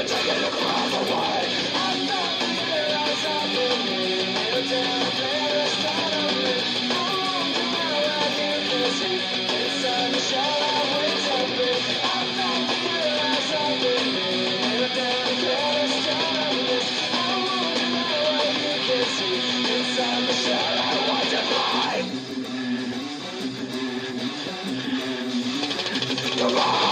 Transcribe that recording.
Take it across the way Oh.